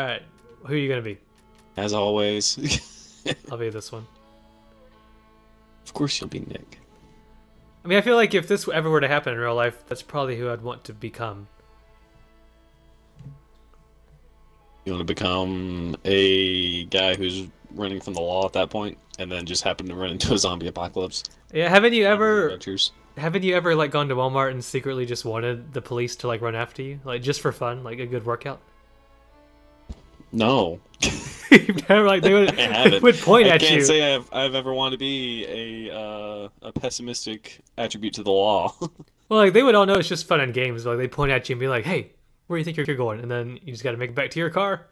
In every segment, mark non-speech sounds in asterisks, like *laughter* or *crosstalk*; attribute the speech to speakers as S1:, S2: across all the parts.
S1: All right, who are you gonna be?
S2: As always.
S1: I'll be this one. *laughs*
S2: of course you'll be Nick.
S1: I mean, I feel like if this ever were to happen in real life, that's probably who I'd want to become.
S2: You want to become a guy who's running from the law at that point, and then just happen to run into a zombie apocalypse.
S1: Yeah, haven't you ever
S2: Adventures.
S1: haven't you ever like gone to Walmart and secretly just wanted the police to like run after you, like just for fun, like a good workout?
S2: No, *laughs*
S1: like they would, *laughs*
S2: I haven't.
S1: would point
S2: I
S1: at
S2: can't
S1: you.
S2: say I've I've ever wanted to be a uh, a pessimistic attribute to the law. *laughs*
S1: Well, like they would all know it's just fun and games. Like they point at you and be like, "Hey, where do you think you're going?" And then you just got to make it back to your car.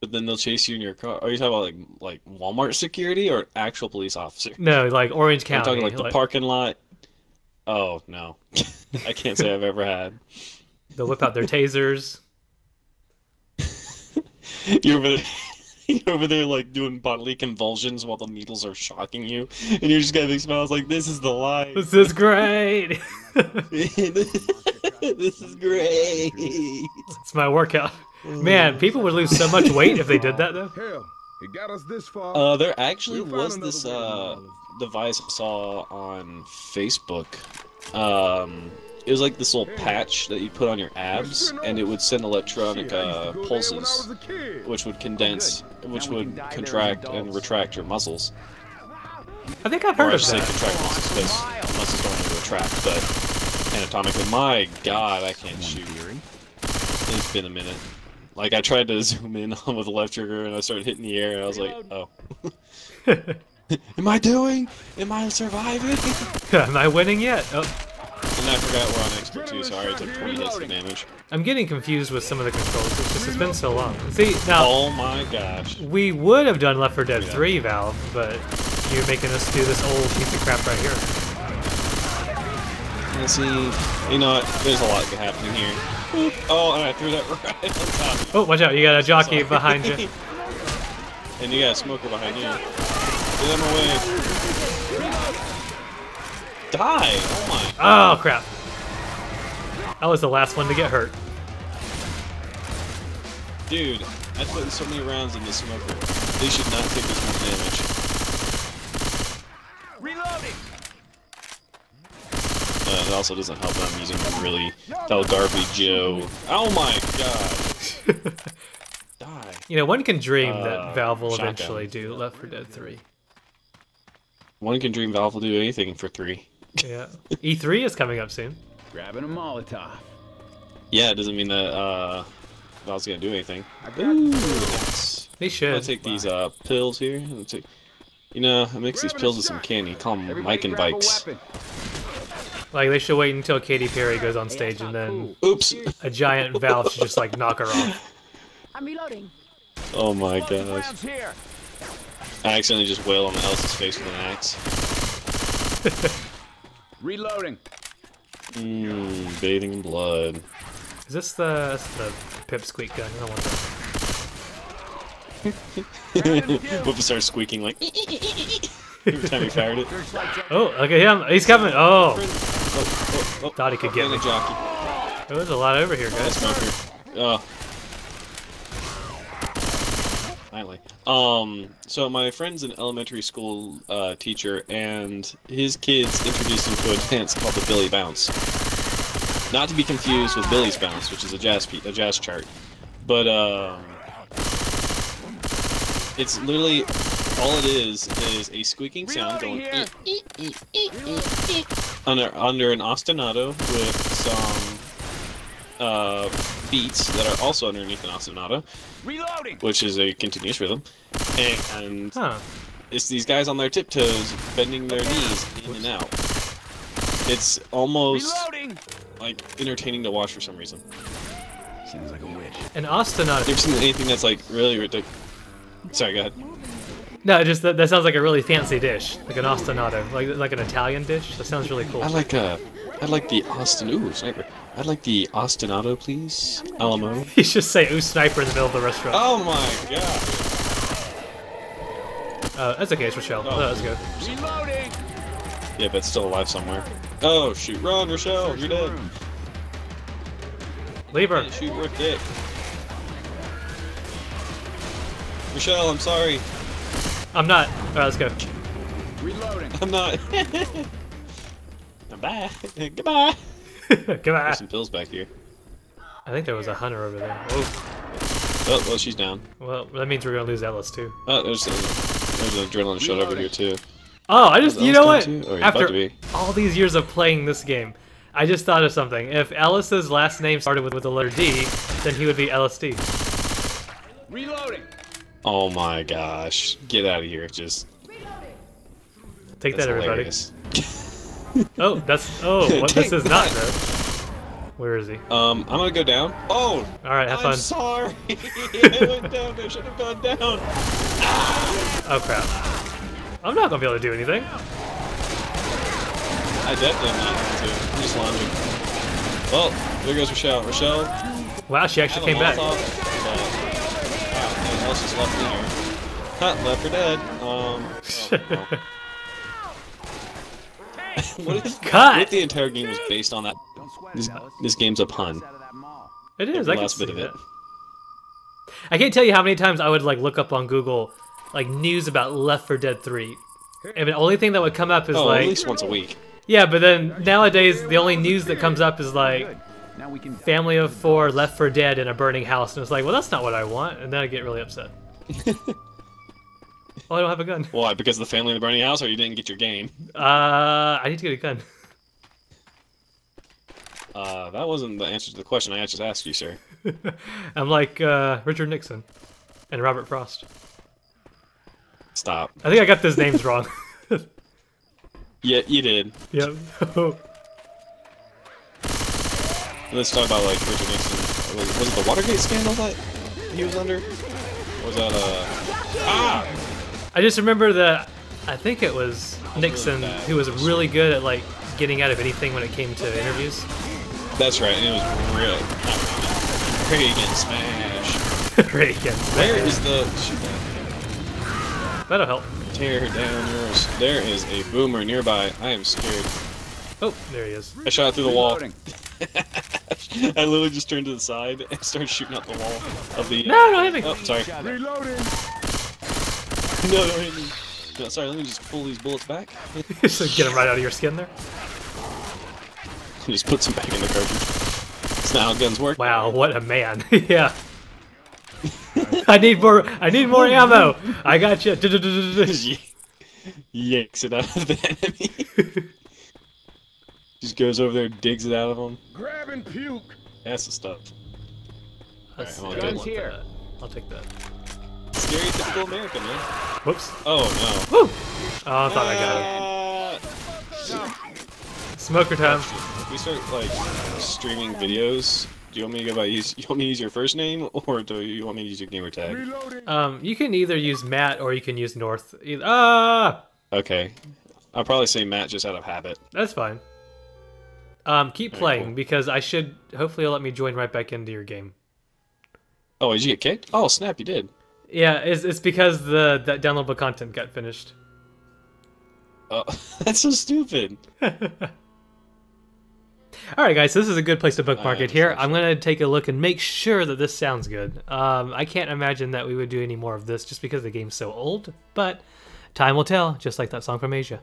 S2: but then they'll chase you in your car. Are you talking about like like Walmart security or actual police officer?
S1: No, like Orange
S2: I'm
S1: County.
S2: talking like the
S1: like,
S2: parking lot. Oh no, I can't say I've ever had.
S1: They'll whip out their tasers.
S2: You're over there, *laughs* you're over there like doing bodily convulsions while the needles are shocking you, and you're just got big smiles like this is the life.
S1: This is great. *laughs* *laughs*
S2: this is great.
S1: it's my workout. Man, people would lose so much weight if they did that though.
S3: Hell, it got us this far.
S2: Uh, there actually
S3: We'll
S2: was this uh device I saw on Facebook. Um, it was like this little patch that you put on your abs, and it would send electronic uh,
S3: used to go there when I
S2: pulses,
S3: was a kid.
S2: which would condense, which would
S4: can die there as
S2: contract and retract your muscles.
S1: I think I've
S2: Or
S1: heard
S2: I
S1: of
S2: should say
S1: that.
S2: contract muscles because muscles don't really retract, but anatomically, my God, I can't shoot. It's been a minute. Like I tried to *laughs* zoom in on with the left trigger, and I started hitting the air, and I was like, oh. *laughs* *laughs* Am I doing? Am I surviving?
S1: Am I winning yet? Oh,
S2: And I forgot we're on expert too. Sorry, I took 20 hits of damage.
S1: I'm getting confused with some of the controls. It's just it's been so long. See now.
S2: Oh my gosh.
S1: We would have done Left 4 Dead
S2: Yeah.
S1: 3, Valve, but you're making us do this old piece of crap right here.
S2: Let's see. You know what? There's a lot happening here. *laughs* Oh, and I threw that *laughs* right on top.
S1: Oh, watch out! You got a jockey
S2: Sorry.
S1: behind you. *laughs*
S2: and you got a smoker behind you. Get him away. Die! Oh my.
S1: Oh crap! I was the last one to get hurt.
S2: Dude, I put so many rounds in the smoker. They should not take this much damage.
S4: Reloading.
S2: Uh, it also doesn't help that I'm using a really Del garbage Joe. Oh my god! *laughs* Die.
S1: You know, one can dream
S2: Uh,
S1: that Valve will
S2: shotgun.
S1: eventually do Left 4 Dead 3.
S2: One can dream Valve will do anything for three. *laughs*
S1: Yeah. E3 is coming up soon.
S4: Grabbing a Molotov.
S2: Yeah, it doesn't mean that uh, Valve's gonna do anything. Ooh, nice.
S1: They
S2: I'm
S1: should.
S2: gonna take these uh, pills here. I'm take, you know, I mix these pills with some candy. Call them
S4: Everybody
S2: Mike and
S4: grab a
S2: Vikes.
S1: Like, they should wait until Katy Perry goes on stage
S4: that's
S1: and then
S4: cool.
S2: Oops!
S1: a giant Valve should just, like, knock her off. *laughs*
S5: I'm reloading.
S2: Oh my
S4: Explosive
S2: gosh. I accidentally just wailed on Elsa's face with an axe. *laughs*
S4: Reloading.
S2: Mmm, bathing in blood.
S1: Is this the, that's the pipsqueak gun? I don't want that. *laughs*
S2: Whoop starts squeaking like *laughs* every time he fired it.
S1: Oh, look at him. He's coming. Oh,
S2: Oh, oh, oh,
S1: Thought he could get
S2: and
S1: me.
S2: a jockey.
S1: there's a lot over here, guys.
S2: Oh. Finally. Um, so my friend's an elementary school uh, teacher, and his kids introduced him to a dance called the Billy Bounce. Not to be confused with Billy's Bounce, which is a jazz pe- a jazz chart, but um, it's literally all it is is a squeaking sound going under under an ostinato with some uh, beats that are also underneath an ostinato,
S4: Reloading.
S2: which is a continuous rhythm, and
S1: Huh.
S2: it's these guys on their tiptoes bending their knees in and out. It's almost
S4: Reloading.
S2: like entertaining to watch for some reason.
S4: Sounds like a witch.
S1: An ostinato.
S2: You ever seen anything that's like really ridiculous? Sorry, go ahead.
S1: No, just that, that sounds like a really fancy dish, like an ostinato, like like an Italian dish. That sounds really cool.
S2: I like uh, I like the Austin. Ooh, sniper. I'd like the ostinato, please. Alamo. *laughs*
S1: You should say "ooh sniper" in the middle of the restaurant.
S2: Oh my god.
S1: Uh, that's okay, it's Rochelle.
S2: Oh.
S1: Oh, that's good.
S4: Reloading.
S2: Yeah, but it's still alive somewhere. Oh shoot! Run, Rochelle! You're dead.
S1: Leave her.
S2: Shoot worth dick. Michelle, I'm sorry.
S1: I'm not. Alright, let's go.
S4: Reloading.
S2: I'm not. *laughs* Bye. *laughs* Goodbye. *laughs*
S1: Come on.
S2: There's some pills back here.
S1: I think there was a hunter over there. Oh,
S2: Oh, well, she's down.
S1: well, that means we're gonna lose Ellis too.
S2: Oh, there's a, there's an adrenaline shot over here too.
S1: Oh, I just, you know what?
S2: down too? Or he's about
S1: After all these years of playing this game, I just thought of something. If Ellis's last name started with, with the letter D, then he would be LSD.
S4: Reloading.
S2: Oh my gosh. Get out of here. Just.
S1: Take
S2: That's
S1: that, everybody.
S2: hilarious. *laughs*
S1: Oh, that's. Oh, *laughs* what, this is not though. Where is he?
S2: Um, I'm gonna go down. Oh!
S1: All right, have
S2: I'm
S1: fun.
S2: sorry. *laughs* I went down. I should have gone down.
S1: Oh crap. I'm not gonna be able to do anything.
S2: I definitely am not going to. I'm just lounging. Well, there goes Rochelle. Rochelle,
S1: Wow, she actually came back.
S2: But wow, else is left in here. Left for dead. Um, oh, well. *laughs* what if,
S1: Cut!
S2: what the entire game was based on that? This, this game's a pun.
S4: Out of that mall.
S1: It is.
S2: Every
S1: I can
S2: last
S1: see
S2: bit of it.
S1: that. I can't tell you how many times I would like look up on Google like news about Left 4 Dead 3. And the only thing that would come up is
S2: Oh,
S1: like
S2: at least once a week.
S1: yeah, but then nowadays the only news that comes up is like
S4: Now we can.
S1: family of four left for dead in a burning house, and it's like, well, that's not what I want, and then I get really upset. *laughs* oh, I don't have a gun.
S2: Why? Because of the family in the burning house, or you didn't get your game?
S1: Uh, I need to get a gun.
S2: Uh, that wasn't the answer to the question I just asked you, sir. *laughs*
S1: I'm like uh, Richard Nixon and Robert Frost.
S2: Stop.
S1: I think I got those names wrong. *laughs*
S2: Yeah, you did.
S1: yep. *laughs*
S2: Let's talk about like Richard Nixon. Was, was it the Watergate scandal that he was under? Or was that uh? Ah!
S1: I just remember that I think it was Nixon who was really good at like getting out of anything when it came to interviews.
S2: That's right. And it was really Reagan smash. *laughs*
S1: Reagan.
S2: Where is the that.
S1: That'll help.
S2: tear down yours? There is a boomer nearby. I am scared.
S1: Oh, there he is.
S2: I shot through the wall. *laughs* I literally just turned to the side and started shooting out the wall of the.
S1: No, don't hit me.
S2: Oh, sorry.
S3: Reloading. *laughs*
S2: No, don't hit me. No, sorry, let me just pull these bullets back. *laughs*
S1: so get them right out of your skin there.
S2: just put some back in the cartridge. That's not how guns work.
S1: Wow, what a man. *laughs* yeah. I need more. I need more ammo. I got you.
S2: Yanks it out of the enemy. just goes over there, digs it out of him.
S3: Grab and puke.
S2: That's the stuff.
S1: That's-
S2: Alright,
S1: I
S2: I'm
S1: want
S4: good.
S1: that. I'll take that.
S2: Stereotypical American, man.
S1: Whoops.
S2: Oh
S1: Woo! Oh, I thought I got
S2: no.
S1: it. Smoker time.
S2: If we start like streaming videos, do you want me to go by use? *laughs* You want me to use your first name, or do you want me to use your gamer tag?
S1: Um, you can either use Matt or you can use North. Either, ah,
S2: Okay, I'll probably say Matt just out of habit.
S1: that's fine. Um, keep
S2: Very
S1: playing
S2: cool.
S1: because I should. Hopefully, you'll let me join right back into your game.
S2: Oh, did you get kicked? Oh, snap! You did.
S1: Yeah, it's, it's because the that downloadable content got finished.
S2: Oh, *laughs* that's so stupid. *laughs*
S1: All right, guys, so this is a good place to bookmark it here. I'm going to take a look and make sure that this sounds good. Um, I can't imagine that we would do any more of this just because the game's so old, but time will tell, just like that song from Asia.